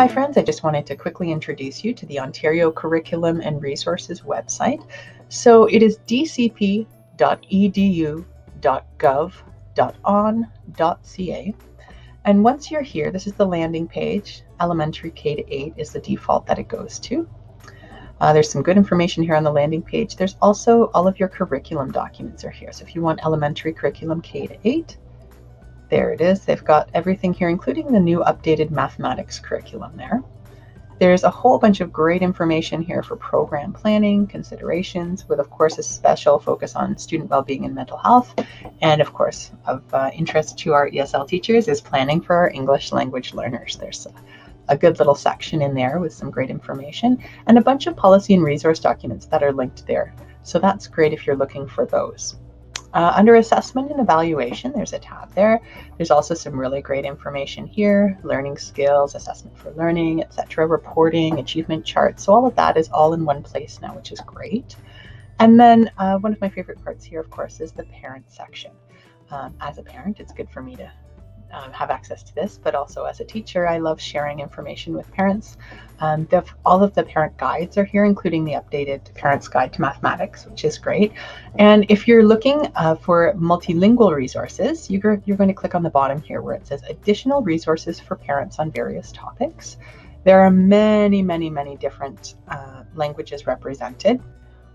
Hi friends, I just wanted to quickly introduce you to the Ontario Curriculum and Resources website. So it is dcp.edu.gov.on.ca. And once you're here, this is the landing page. Elementary K to 8 is the default that it goes to. Uh, there's some good information here on the landing page. There's also all of your curriculum documents are here. So if you want elementary curriculum K to 8, there it is. They've got everything here, including the new updated mathematics curriculum there. There's a whole bunch of great information here for program planning, considerations, with, of course, a special focus on student well-being and mental health. And, of course, of uh, interest to our ESL teachers is planning for our English language learners. There's a, good little section in there with some great information and a bunch of policy and resource documents that are linked there. So that's great if you're looking for those. Uh, under assessment and evaluation, there's a tab there. There's also some really great information here, learning skills, assessment for learning, etc., reporting, achievement charts. So all of that is all in one place now, which is great. And then uh, one of my favorite parts here, of course, is the parent section. Um, as a parent, it's good for me to um, have access to this, but also as a teacher, I love sharing information with parents. Um, all of the parent guides are here, including the updated Parent's Guide to Mathematics, which is great. And if you're looking uh, for multilingual resources, you're, you're going to click on the bottom here where it says Additional Resources for Parents on Various Topics. There are many, many, many different uh, languages represented.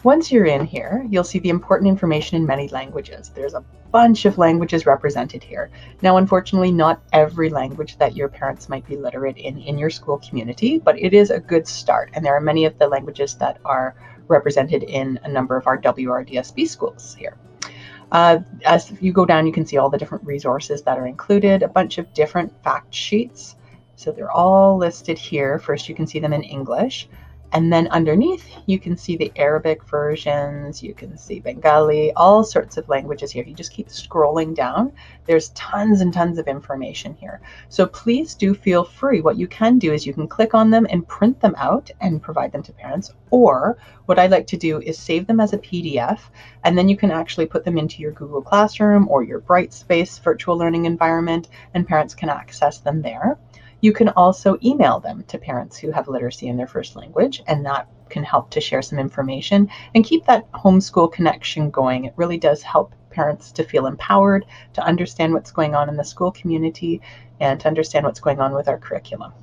Once you're in here, you'll see the important information in many languages. There's a bunch of languages represented here. Now, unfortunately, not every language that your parents might be literate in in your school community, but it is a good start. And there are many of the languages that are represented in a number of our WRDSB schools here. Uh, as you go down, you can see all the different resources that are included, a bunch of different fact sheets. So they're all listed here. First, you can see them in English. And then underneath, you can see the Arabic versions, you can see Bengali, all sorts of languages here. If you just keep scrolling down. There's tons and tons of information here. So please do feel free. What you can do is you can click on them and print them out and provide them to parents. Or what I like to do is save them as a PDF, and then you can actually put them into your Google Classroom or your Brightspace virtual learning environment, and parents can access them there. You can also email them to parents who have literacy in their first language, and that can help to share some information and keep that homeschool connection going. It really does help parents to feel empowered, to understand what's going on in the school community, and to understand what's going on with our curriculum.